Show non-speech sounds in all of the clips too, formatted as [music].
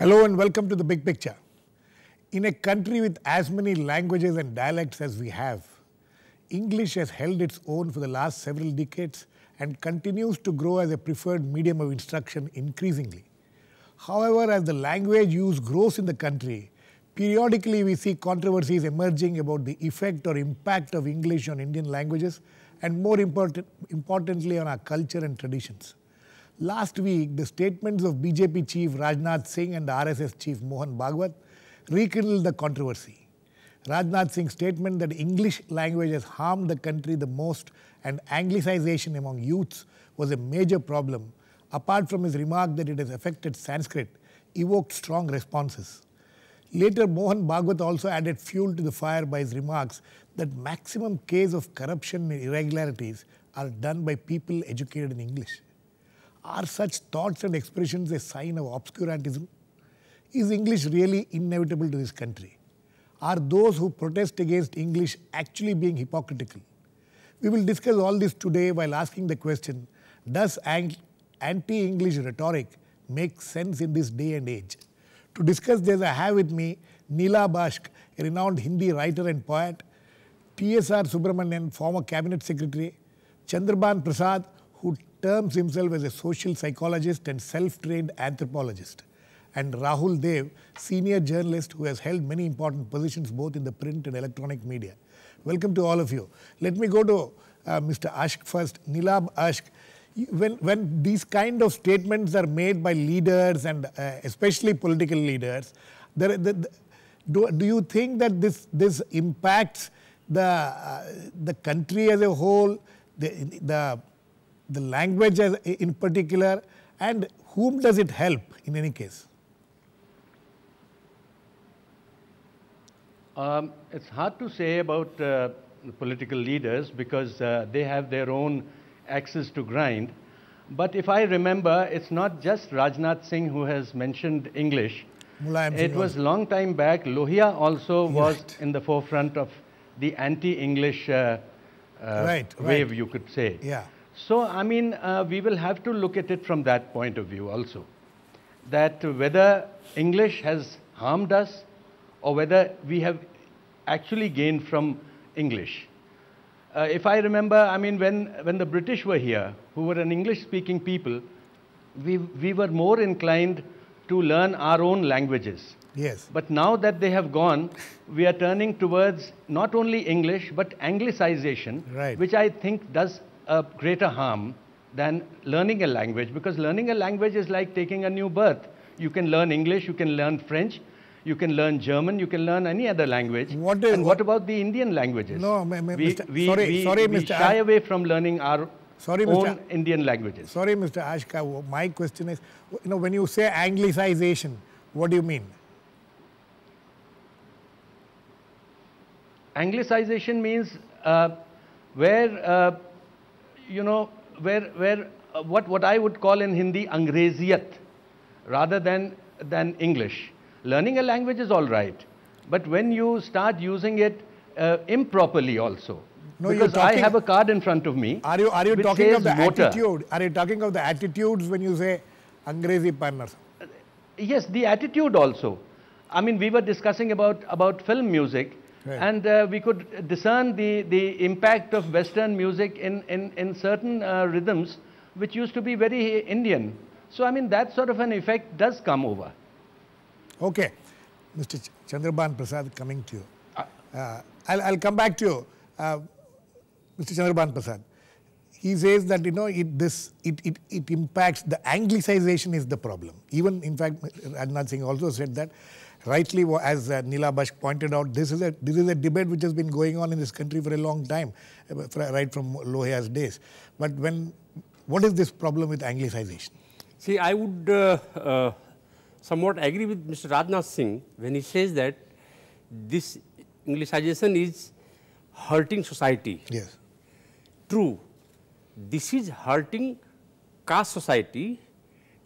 Hello and welcome to the big picture. In a country with as many languages and dialects as we have, English has held its own for the last several decades and continues to grow as a preferred medium of instruction increasingly. However, as the language use grows in the country, periodically we see controversies emerging about the effect or impact of English on Indian languages and more important, importantly on our culture and traditions. Last week, the statements of BJP chief Rajnath Singh and RSS chief Mohan Bhagwat rekindled the controversy. Rajnath Singh's statement that English language has harmed the country the most and anglicization among youths was a major problem, apart from his remark that it has affected Sanskrit, evoked strong responses. Later, Mohan Bhagwat also added fuel to the fire by his remarks that maximum case of corruption and irregularities are done by people educated in English. Are such thoughts and expressions a sign of obscurantism? Is English really inevitable to this country? Are those who protest against English actually being hypocritical? We will discuss all this today while asking the question Does anti English rhetoric make sense in this day and age? To discuss this, I have with me Neelabh Ashk, a renowned Hindi writer and poet, T.S.R. Subramanian, former cabinet secretary, Chandrabhan Prasad, terms himself as a social psychologist and self-trained anthropologist, and Rahul Dev, senior journalist who has held many important positions both in the print and electronic media. Welcome to all of you. Let me go to uh, Mr. Ashk first. Neelabh Ashk, when, when these kind of statements are made by leaders and uh, especially political leaders, there, the, the, do, do you think that this, this impacts the, uh, the country as a whole, the, the the language as in particular, and whom does it help in any case? Um, it's hard to say about uh, political leaders because uh, they have their own axes to grind. But if I remember, it's not just Rajnath Singh who has mentioned English. Mulayam it was long time back. Lohia also was in the forefront of the anti-English uh, uh, Right, wave, right. you could say. Yeah. So, I mean, uh, we will have to look at it from that point of view also. That whether English has harmed us or whether we have actually gained from English. Uh, if I remember, I mean, when, when the British were here, who were an English speaking people, we, we were more inclined to learn our own languages. Yes. But now that they have gone, we are turning towards not only English but Anglicization, Right. which I think does a greater harm than learning a language because learning a language is like taking a new birth. You can learn English, you can learn French, you can learn German, you can learn any other language. What is- and what about the Indian languages? No, we, Mr. we, sorry- we, sorry, we Mr. shy away from learning our Sorry, own Mr. Indian languages. Sorry, Mr. Ashka, my question is, you know, when you say Anglicization, what do you mean? Anglicization means uh, where, uh, you know, where, where uh, what, what I would call in Hindi Angreziyat rather than, than English. Learning a language is all right, but when you start using it uh, improperly also, No, because I have a card in front of me. Are you, are you talking of the voter. attitude? Are you talking of the attitudes when you say Angrezi or something? Yes, the attitude also. I mean, we were discussing about, about film music, Right. and uh, we could discern the, the impact of Western music in, in, in certain uh, rhythms which used to be very Indian. So, I mean, that sort of an effect does come over. Okay. Mr. Ch- Chandrabhan Prasad, coming to you. Uh, I'll, I'll come back to you. Uh, Mr. Chandrabhan Prasad, he says that, you know, it, this, it, it, it impacts, the anglicization is the problem. Even, in fact, Rajnath Singh also said that, rightly, as uh, Neelabh Ashk pointed out, this is, a, this is a debate which has been going on in this country for a long time, uh, right from Lohia's days. But when, what is this problem with anglicization? See, I would uh, uh, somewhat agree with Mr. Rajnath Singh when he says that this Englishization is hurting society. Yes. True, this is hurting caste society,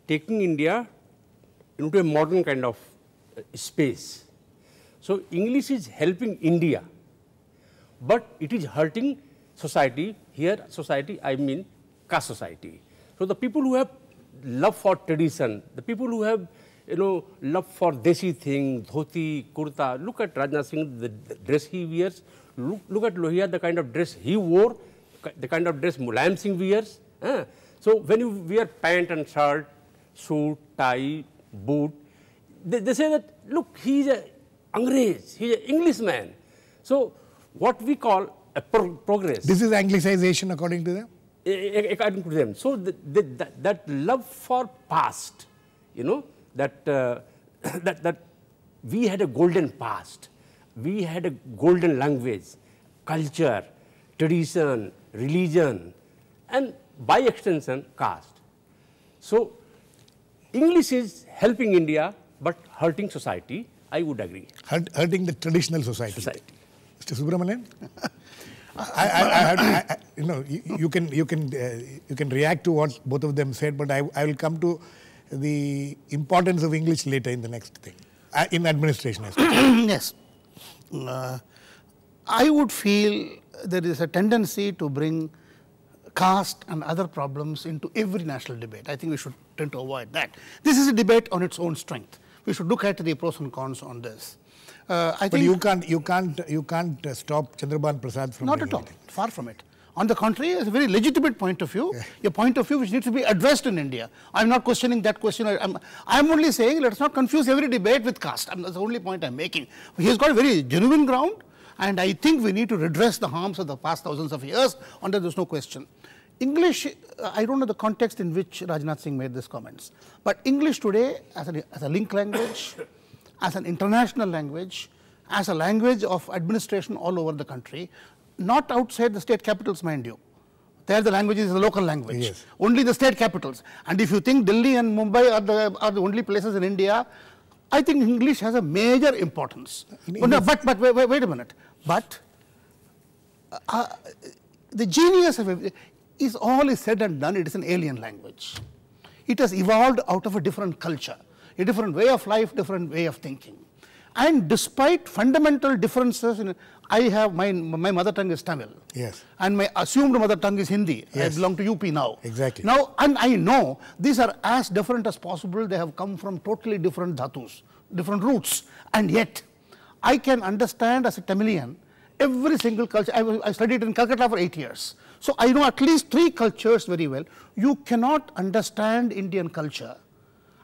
taking India into a modern kind of space. So, English is helping India, but it is hurting society. Here, society, I mean caste society. So, the people who have love for tradition, the people who have you know, love for desi thing, dhoti, kurta. Look at Rajnath Singh, the, dress he wears. Look, look at Lohia, the kind of dress he wore, the kind of dress Mulayam Singh wears. Eh? So when you wear pant and shirt, suit, tie, boot, they, they say that, look, he is a Angrez, he is an Englishman. So what we call a pro progress. This is Anglicization according to them? according to them. So the, the, that, that, love for past, you know, that, uh, [coughs] that, that we had a golden past, we had a golden language, culture, tradition, religion, and by extension, caste. So English is helping India, but hurting society, I would agree. Hurt, hurting the traditional society. society. Mr. Subramanian? [laughs] I, I, I, I, you know, you, you can you can uh, you can react to what both of them said, but I, I will come to the importance of English later in the next thing, uh, in administration. [clears throat] yes, uh, I would feel there is a tendency to bring caste and other problems into every national debate. I think we should tend to avoid that. This is a debate on its own strength. We should look at the pros and cons on this. Uh, I but you can't, you can't, you can't uh, stop Chandrabhan Prasad from not at all. Far from it. On the contrary, it's a very legitimate point of view, yeah. a point of view which needs to be addressed in India. I'm not questioning that question. I'm, I'm only saying let's not confuse every debate with caste. I that's the only point I'm making. He's got a very genuine ground, and I think we need to redress the harms of the past thousands of years. On that, there's no question. English, uh, I don't know the context in which Rajnath Singh made these comments, but English today as a, as a link language, [coughs] as an international language, as a language of administration all over the country, not outside the state capitals, mind you. There the language is the local language, yes. only the state capitals. And if you think Delhi and Mumbai are the, are the only places in India, I think English has a major importance. But, no, but, but wait, wait, a minute. But uh, uh, the genius of is all is said and done, it is an alien language. It has evolved out of a different culture a different way of life, different way of thinking. And despite fundamental differences, in, I have my, my mother tongue is Tamil. Yes. And my assumed mother tongue is Hindi. Yes. I belong to UP now. Exactly. Now, and I know these are as different as possible. They have come from totally different dhatus, different roots. And yet, I can understand as a Tamilian every single culture. I, I studied in Calcutta for eight years. So I know at least three cultures very well. You cannot understand Indian culture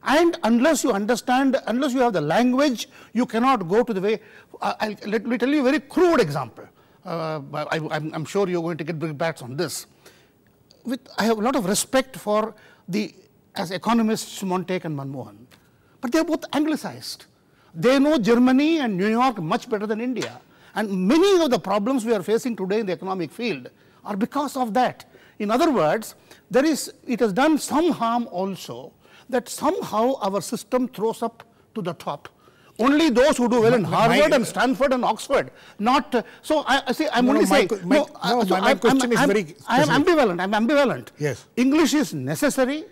and unless you understand, unless you have the language, you cannot go to the way. Uh, let me tell you a very crude example. Uh, I, am sure you're going to get big bats on this. With, I have a lot of respect for the, as economists, Montek and Manmohan, but they are both anglicized. They know Germany and New York much better than India. And many of the problems we are facing today in the economic field are because of that. In other words, there is, it has done some harm also that somehow our system throws up to the top. Only those who do well in Harvard my, and Stanford and Oxford, not. Uh, so I, see. I'm no, only no, saying. My, no, no, uh, so my, question I'm, is I'm, very. Specific. I am ambivalent. I'm ambivalent. Yes. English is necessary,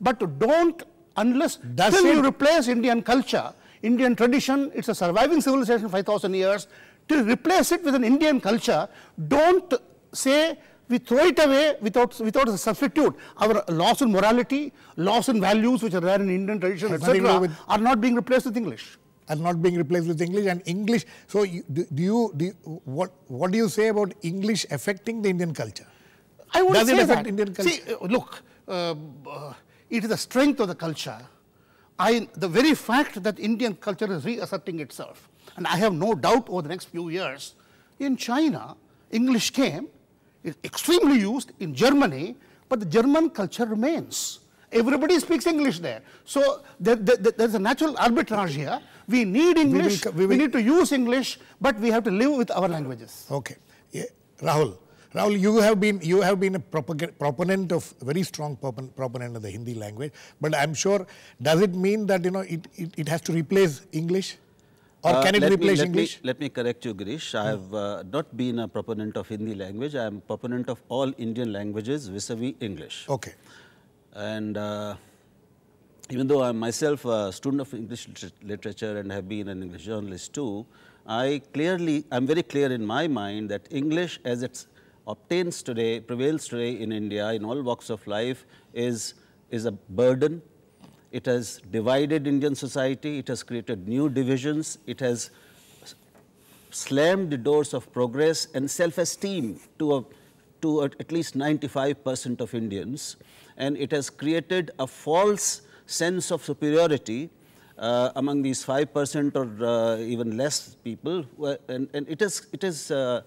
but don't unless Does till it, you replace Indian culture, Indian tradition. It's a surviving civilization, 5,000 years. To replace it with an Indian culture, don't say we throw it away without, without a substitute. Our laws in morality, laws and values which are there in Indian tradition, etc., are not being replaced with English. Are not being replaced with English and English. So, you, do, do, you, do you, what, what do you say about English affecting the Indian culture? I would Does say it affect that. Indian culture? See, uh, look, uh, uh, it is the strength of the culture. I, the very fact that Indian culture is reasserting itself, and I have no doubt over the next few years, in China, English came is extremely used in Germany, but the German culture remains. Everybody speaks English there. So there, there, there's a natural arbitrage here. We need English, we, will, we, will, we, need to use English, but we have to live with our languages. Okay. Yeah. Rahul, Rahul, you have been you have been a proponent of very strong proponent of the Hindi language, but I'm sure does it mean that you know it, it, it has to replace English? Or uh, can it replace me, let English? Me, let me correct you, Girish. I have uh, not been a proponent of Hindi language. I am a proponent of all Indian languages vis-a-vis -vis English. Okay. And uh, even though I'm myself a student of English literature and have been an English journalist too, I clearly, I'm very clear in my mind that English as it obtains today, prevails today in India in all walks of life is, is a burden, it has divided Indian society, it has created new divisions, it has slammed the doors of progress and self-esteem to, a, to a, at least 95 percent of Indians. And it has created a false sense of superiority uh, among these 5 percent or uh, even less people. And, and it is, it is uh,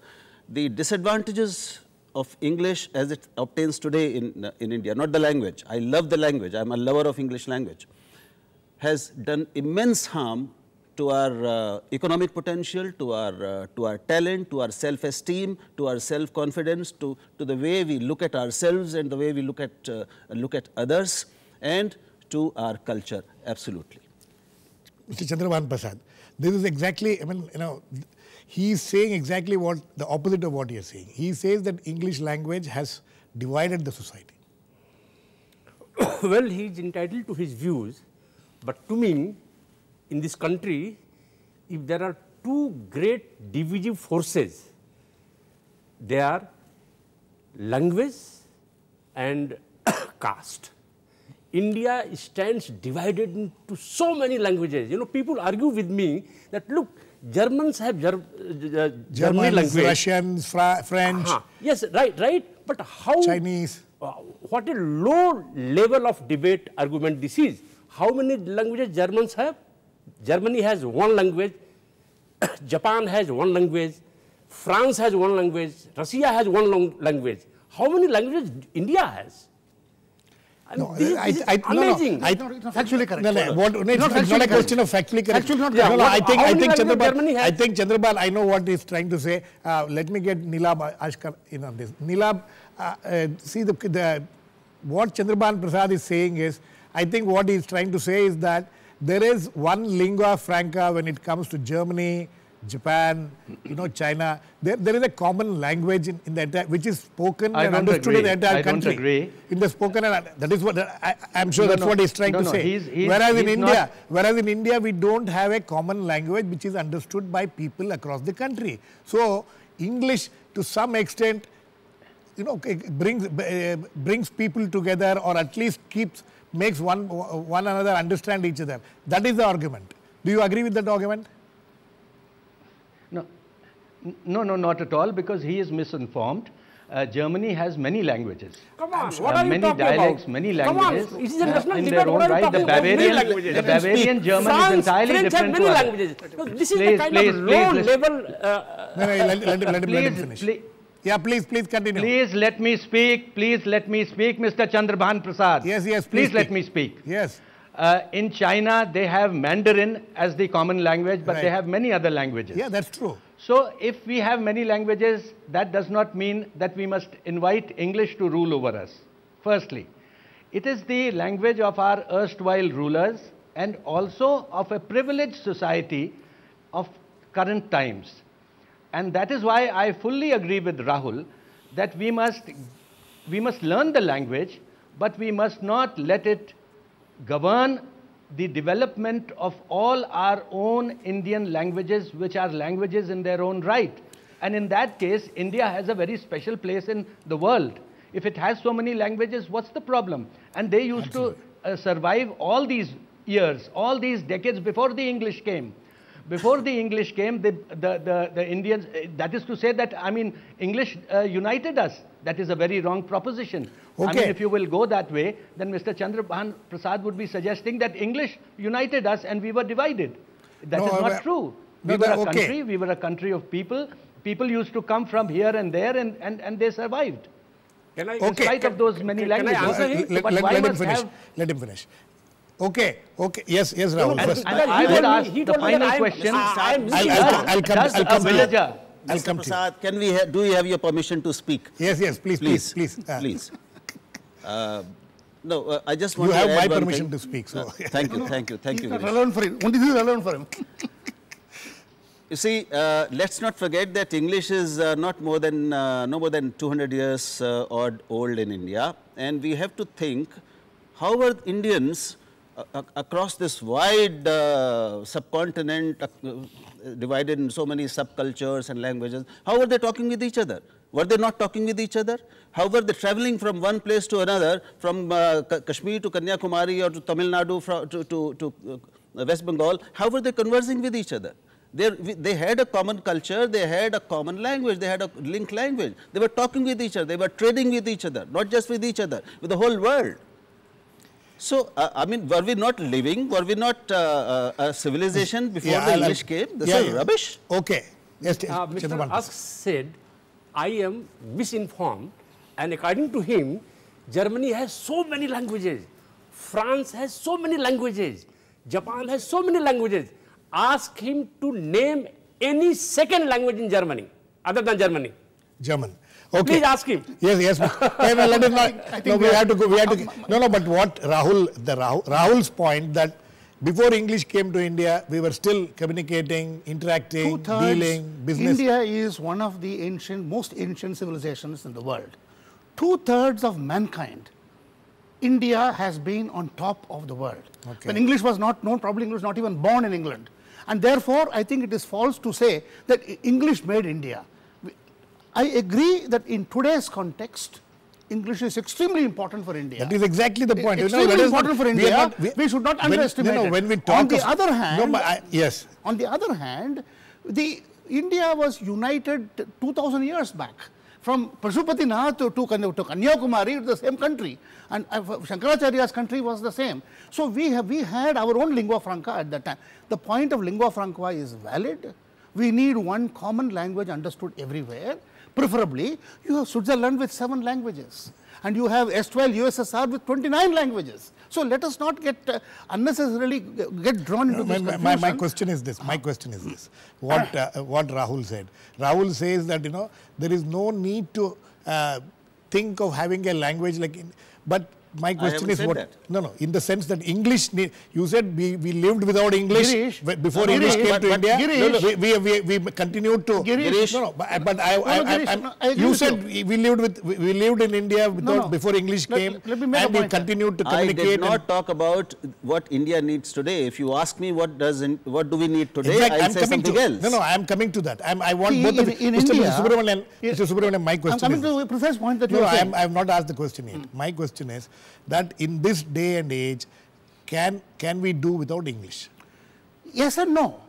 the disadvantages of English as it obtains today in, in India, not the language. I love the language, I am a lover of English language, has done immense harm to our uh, economic potential, to our, uh, to our talent, to our self-esteem, to our self-confidence, to, to the way we look at ourselves and the way we look at, uh, look at others and to our culture, absolutely. Mr. Chandrabhan Prasad, this is exactly, I mean, you know, he is saying exactly what the opposite of what you are saying. He says that English language has divided the society. [coughs] well, he is entitled to his views, but to me, in this country, if there are two great divisive forces, they are language and [coughs] caste. India stands divided into so many languages. You know, people argue with me that look, Germans have Ger uh, German language. Russians, Fra French. Uh -huh. Yes, right, right. But how Chinese? Uh, what a low level of debate argument this is. How many languages Germans have? Germany has one language, [coughs] Japan has one language, France has one language, Russia has one language. How many languages India has? I mean, no, this, I, this I, amazing. No, no, I, not factually correct. No, no, what, no, it's, not, it's not a question of factually correct. Factually not correct. no, no, I think, I think Chandrabal, I think Chandrabal, I know what he's trying to say. Uh, let me get Neelabh Ashkar in on this. Neelabh, uh, uh, see the, the, what Chandrabhan Prasad is saying is, I think what he's trying to say is that there is one lingua franca when it comes to Germany, Japan, you know, China. There, there is a common language in, in the entire, which is spoken I and understood agree. in the entire I country. Don't agree. In the spoken and that is what I, am sure no, that's no, what he's trying no, to say. He's, he's, whereas he's in India, whereas in India, we don't have a common language which is understood by people across the country. So English, to some extent, you know, brings uh, brings people together, or at least keeps makes one one another understand each other. That is the argument. Do you agree with that argument? No, no, no, not at all, because he is misinformed. Uh, Germany has many languages. Come on, what uh, are many you talking dialects, about? many languages. Come on, it is a national uh, in debate. their own right. The Bavarian, the Bavarian German France, is entirely French different many to languages. No, this is please, the kind please, of low please. level. Uh, no, no, let, let, him, let, him, let him please, finish. please, yeah, please, please continue. Please let me speak. Please let me speak, Mr. Chandrabhan Prasad. Yes, yes, please. Please let me speak. Yes. Uh, in China, they have Mandarin as the common language, but Right. they have many other languages. Yeah, that's true. So, if we have many languages, that does not mean that we must invite English to rule over us. Firstly, it is the language of our erstwhile rulers and also of a privileged society of current times. And that is why I fully agree with Rahul that we must, we must learn the language, but we must not let it govern the development of all our own Indian languages, which are languages in their own right. And in that case, India has a very special place in the world. If it has so many languages, what's the problem? And they used to uh, survive all these years, all these decades before the English came. Before the English came, the, the, the, the Indians, uh, that is to say that, I mean, English uh, united us. That is a very wrong proposition. Okay. I mean, if you will go that way, then Mr. Chandrabhan Prasad would be suggesting that English united us and we were divided. That is No, not uh, true. no, We were a but okay. country, we were a country of people. People used to come from here and there and, and, and they survived. can I, okay. In spite of those many can, can I languages. answer him? let, let- let him finish. have- Let him finish. Okay, okay. Yes, yes, Rahul. no, First, And Because I he would told me- ask the told final question. I- I'm I'll, missing I'll, come- I'll come, Does I'll come to you. I'll Mr. come to. Prasad, can we ha- do we have your permission to speak? Yes, yes, please, please, please. Uh, please. Uh, no, uh, I just want You to have add my one permission thing. to speak, so. Uh, thank you, thank you, thank It's you. not relevant for him. Only this is relevant for him. [laughs] You see, uh, let's not forget that English is uh, not more than uh, no more than 200 years uh, odd old in India, and we have to think how were Indians ac- across this wide uh, subcontinent, uh, divided in so many subcultures and languages, how were they talking with each other? Were they not talking with each other? How were they traveling from one place to another, from uh, Kashmir to Kanyakumari or to Tamil Nadu to, to uh, West Bengal? How were they conversing with each other? They, they had a common culture, they had a common language, they had a linked language. They were talking with each other, they were trading with each other, not just with each other, with the whole world. So, uh, I mean, were we not living, were we not uh, uh, a civilization before Yeah, the I'll- English came? This yeah, is yeah. rubbish. Okay. Yes, Uh, Mr. Chandrabhan. Ashk said, I am misinformed, and according to him, Germany has so many languages, France has so many languages, Japan has so many languages. Ask him to name any second language in Germany other than Germany. German. Okay. Please ask him. Yes, yes. [laughs] hey, well, let us not. think no, we we have to go. We have to. No, no. But what Rahul, the Rahul, Rahul's point that before English came to India, we were still communicating, interacting, dealing, business. India is one of the ancient, most ancient civilizations in the world. Two-thirds of mankind, India has been on top of the world. Okay. When English was not known, probably English was not even born in England. And therefore, I think it is false to say that English made India. We- I agree that in today's context, English is extremely important for India. That is exactly the point. You know, Extremely important not- for we India. not- We should not when- underestimate No, no, when we talk On the of- other hand- but I, yes. On the other hand, the India was united 2000 years back. From Pashupatinath to, to, to Kanyakumari, the same country. And uh, Shankaracharya's country was the same. So we, have, we had our own lingua franca at that time. The point of lingua franca is valid. We need one common language understood everywhere. Preferably, you have Switzerland with seven languages. And you have S12 USSR with 29 languages. So let us not get uh, unnecessarily get drawn into my, this my, confusion. my, my question is this. My question is this. What uh, what Rahul said. Rahul says that you know there is no need to uh, think of having a language like. In, but my question is what? that. No, no. In the sense that English. You said we, we lived without English Girish, before no, English Girish, came but- to but India. Girish- we, we, we, we continued to. Girish- no, no. But, uh, but I, I, no, I, no, I you said you. we lived with we lived in India without no. before English Let- came, let me make a and we continued to I communicate. did and- not talk about what India needs today. If you ask me what does in, what do we need today, fact, I'll I'm say coming something to, else. No, no, I'm coming to that. I'm, I want See, both of in- Mr. India- Subramanian, Mr. Subramanian, my question. I'm coming to a precise point that you no, I'm I have not asked the question yet. My question is that in this day and age, can, can we do without English? Yes and no.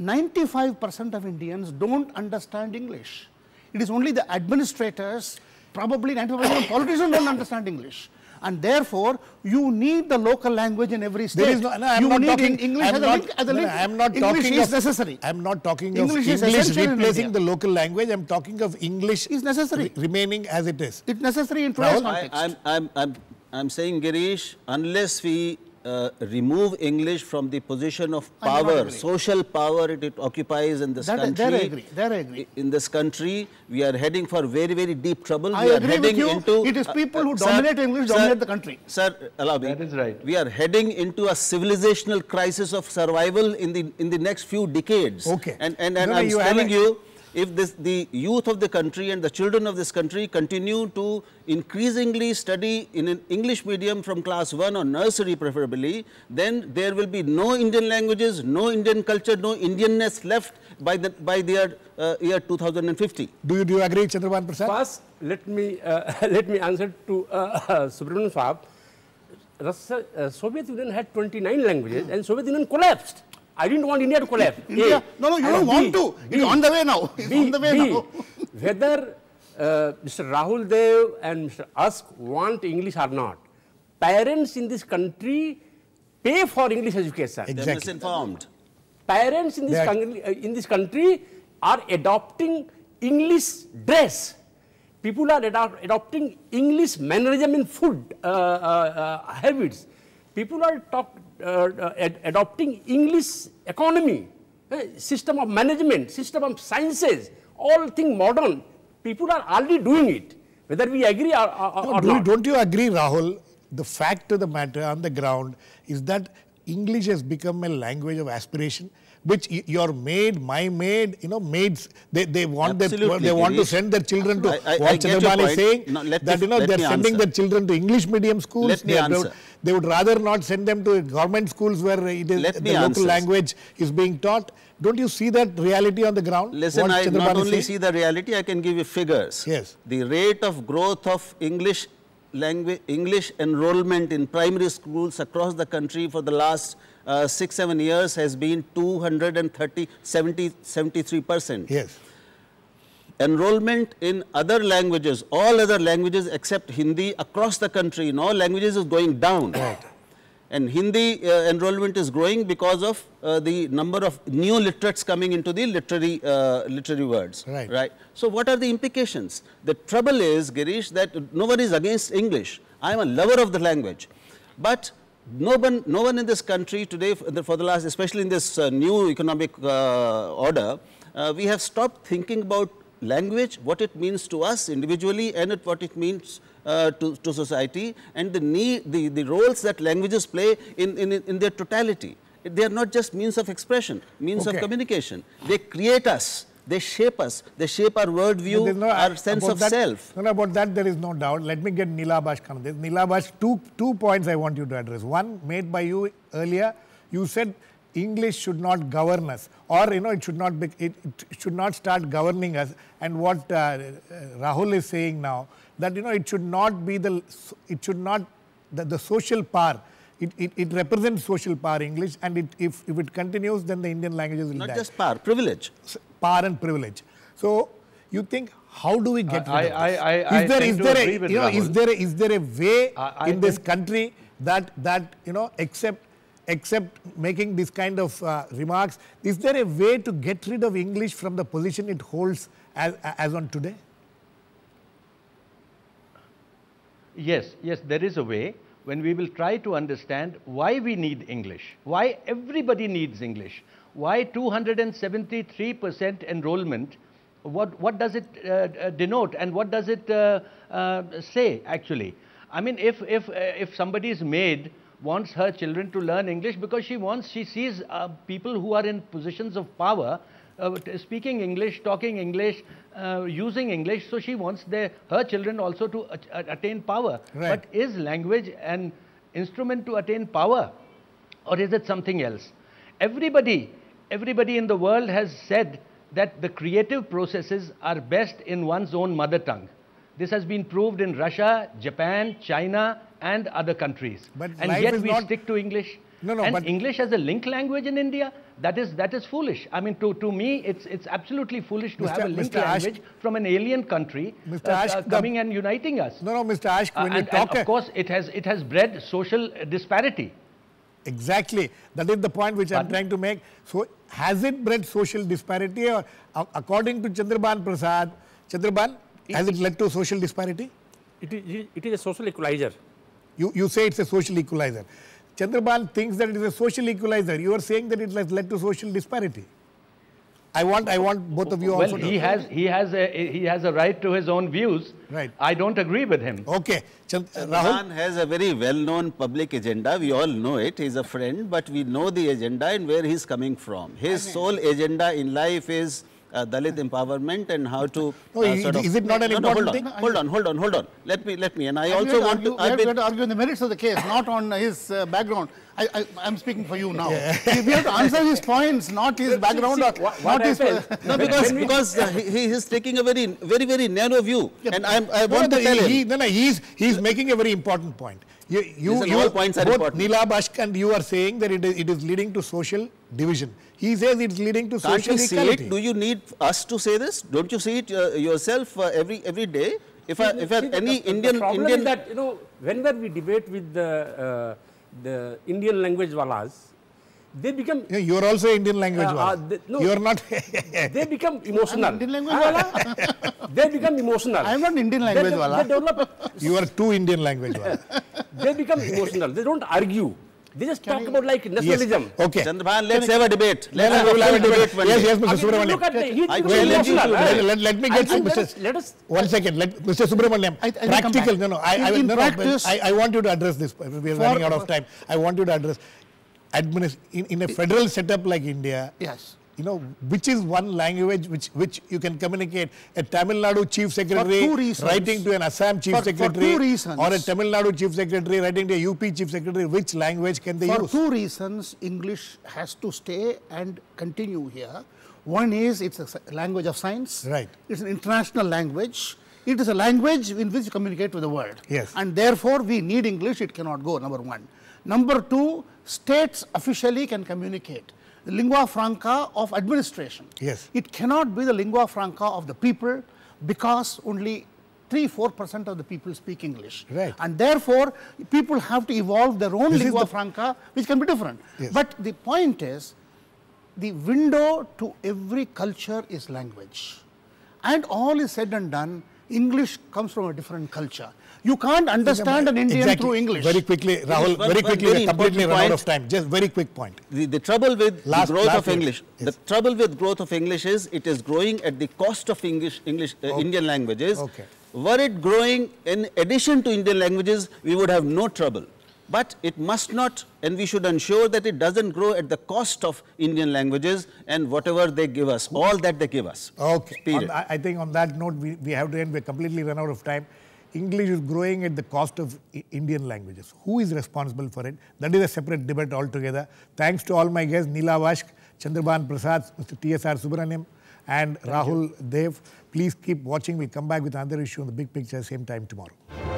95% of Indians don't understand English. It is only the administrators, probably 95% of politicians don't understand English. And therefore, you need the local language in every state. There is no, no I'm you not need talking. English I'm as a not, link. As a no, no. I'm not English talking is of, necessary. I'm not talking English of English essential in replacing the local language. I'm talking of English Is necessary. re- remaining as it is. It's necessary in today's Rahul, I, I'm, I'm, I'm, I'm saying, Girish, unless we uh, remove English from the position of I do not power, social power it, it occupies in this That country. there I agree, there I agree. In this country, we are heading for very, very deep trouble. I we are agree with heading you. into. It is people who sir, dominate English sir, dominate the country. Sir, allow me. That is right. We are heading into a civilizational crisis of survival in the in the next few decades. Okay. And and, and No, no, I'm you telling haven't- you, if this the youth of the country and the children of this country continue to increasingly study in an English medium from class one or nursery preferably, then there will be no Indian languages, no Indian culture, no Indianness left by the by the year, uh, year 2050. Do you, do you agree, Chandrabhan Prasad? First, let me uh, [laughs] let me answer to uh, Subramanian Swab. Russia, uh, Soviet Union had 29 languages, and Soviet Union collapsed. I didn't want India to collapse. [laughs] India, A. no, no, you And don't want B, to. B, It's on the way now. It's B, on the way B, now. whether uh, Mr. Rahul Dev and Mr. Ashk want English or not, parents in this country pay for English education. Exactly. They're misinformed. Parents in this, country, uh, in this country are adopting English dress. People are adopt, adopting English mannerism in food uh, uh, uh, habits. People are talk, uh, ad- adopting English economy, eh, system of management, system of sciences, all things modern. People are already doing it, whether we agree or, or, No, or do you, not. don't you agree, Rahul? The fact of the matter on the ground is that English has become a language of aspiration, which your maid, my maid, you know, maids, they, they want their, they want to send their children to I- I- what Chandrabal is saying, No, let that me- you know they're sending answer. their children to English medium schools. Let me they, answer. they would rather not send them to government schools where it is Let the local answer. language is being taught. Don't you see that reality on the ground? Listen, what I Chandrabal not only see the reality, I can give you figures. Yes. The rate of growth of English language, English enrollment in primary schools across the country for the last uh, six, seven years has been 230, 70, 73 percent. Yes. Enrollment in other languages, all other languages except Hindi across the country in all languages is going down. Right. And Hindi uh, enrollment is growing because of uh, the number of new literates coming into the literary, uh, literary words. Right. Right. So, what are the implications? The trouble is, Girish, that nobody is against English. I am a lover of the language. But no one, no one in this country today, for the, last, especially in this uh, new economic uh, order, uh, we have stopped thinking about language, what it means to us individually and it, what it means uh, to, to society and the need, the, the roles that languages play in, in, in their totality. They are not just means of expression, means of communication. They create us, they shape us, they shape our worldview, no- our sense of that- self. No, no, about that there is no doubt. Let me get Neelabh Ashk. This Neelabh Ashk, two, two points I want you to address. One made by you earlier, you said English should not govern us or, you know, it should not, be, it, it should not start governing us. And what uh, uh, Rahul is saying now, that, you know, it should not be the, it should not, the, the social power, it, it, it represents social power English and it, if, if it continues then the Indian languages will Not die. just power, privilege. s- power and privilege. So you think how do we get I- rid of this? I- is I there is there a you know is there a, is there a way I- I in this country that that you know except except making this kind of uh, remarks is there a way to get rid of English from the position it holds as as on today? Yes, yes, there is a way when we will try to understand why we need English, why everybody needs English, why 273% enrollment, what, what does it uh, uh, denote and what does it uh, uh, say actually? I mean, if, if, uh, if somebody's maid wants her children to learn English because she wants, she sees uh, people who are in positions of power uh, speaking English, talking English, uh, using English, so she wants their, her children also to at- at- attain power. Right. But is language an instrument to attain power or is it something else? Everybody, everybody in the world has said that the creative processes are best in one's own mother tongue. This has been proved in Russia, Japan, China, and other countries. But and yet we not- stick to English. No, no, and but- English as a link language in India, that is that is foolish. I mean, to, to me, it's it's absolutely foolish to Mr. have a link Mr. Language from an alien country Mr. uh, uh, the- coming and uniting us. No, no, Mr. Ashk, Uh, when and, you talk and of course, it has it has bred social disparity. Exactly. That is the point which I'm trying to make. So, has it bred social disparity or a- according to Chandrabhan Prasad, Chandrabhan, has it led to social disparity? It is, it is a social equalizer. You, you say it's a social equalizer. Chandrabhan thinks that it is a social equalizer. You are saying that it has led to social disparity. I want, I want both of you Well, also to. he has he has a he has a right to his own views. Right. I don't agree with him. Okay. Chand- uh, Rahul, Rahul has a very well-known public agenda. We all know it. He's a friend, but we know the agenda and where he's coming from. His sole agenda in life is uh, Dalit empowerment and how to. No, uh, is- sort of- is it not an no, no, important hold thing? On, hold on, hold on, hold on. Let me, let me. And I We also want argue, to. I've have been- to argue on the merits of the case, not on his uh, background. I, I, I'm speaking for you now. we have to answer his points, not his background or what- not what his. No, [laughs] because because uh, he, he is taking a very very very narrow view, and I'm, I no, want no, to tell he, him. no, no, he's, he's making a very important point. You, you, you all points are both important. Neelabh Ashk and you are saying that it is, it is leading to social division. He says it's leading to Can't social you see equality. it? Do you need us to say this? Don't you see it uh, yourself uh, every every day? If I, if I, See, the- any the, Indian the Indian is that you know whenever we debate with the uh, the Indian language walas, they become Yeah, you are also Indian language Uh, uh, wala. the- no. You are not. [laughs] they become emotional. Indian language Ah, they become emotional. I'm not Indian language de- wala. They develop. [laughs] you are two Indian language wala. [laughs] they become emotional. They don't argue. They just talk about like yes. nationalism. Okay. Chandrabhan, let's have a debate. Let Let's us- we have a debate. one Yes, day. yes, I Mr. mean, Subramanian. look at the, he I becomes let emotional. Let, let, let me get some, think let Mr. us- let us- One second, let Mr. Subramanian. I- I practical, no, no. I, I, In- will- in no, no, I, I want you to address this. We are running out of time. I want you to address. Administ- in, in a federal setup like India, Yes. you know, which is one language which, which you can communicate? A Tamil Nadu chief secretary writing to an Assam chief For- for secretary reasons. or a Tamil Nadu chief secretary writing to a UP chief secretary, which language can they use? For two reasons, English has to stay and continue here. One is it's a language of science. Right. It's an international language. It is a language in which you communicate with the world. Yes. And therefore, we need English. It cannot go, number one. Number two, states officially can communicate. The lingua franca of administration. Yes. It cannot be the lingua franca of the people because only 3 4% of the people speak English. Right. And therefore, people have to evolve their own This lingua the- franca, which can be different. Yes. But the point is, the window to every culture is language. And all is said and done, English comes from a different culture. You can't understand an Indian Exactly. through English. Very quickly, Rahul, one- very quickly, very we're completely run out of time. Just very quick point. The, the trouble with Last- the growth last of word. English, Yes. the trouble with growth of English is it is growing at the cost of English, English uh, Indian languages. Okay. Were it growing in addition to Indian languages, we would have no trouble. But it must not, and we should ensure that it doesn't grow at the cost of Indian languages and whatever they give us, all that they give us. Okay. On Period. I think on that note, we, we have to end. We're completely run out of time. English is growing at the cost of Indian languages. Who is responsible for it? That is a separate debate altogether. Thanks to all my guests, Neelabh Ashk, Chandrabhan Prasad, Mr. T.S.R. Subramanian, and Rahul Dev. Please keep watching. We'll come back with another issue on the big picture same time tomorrow.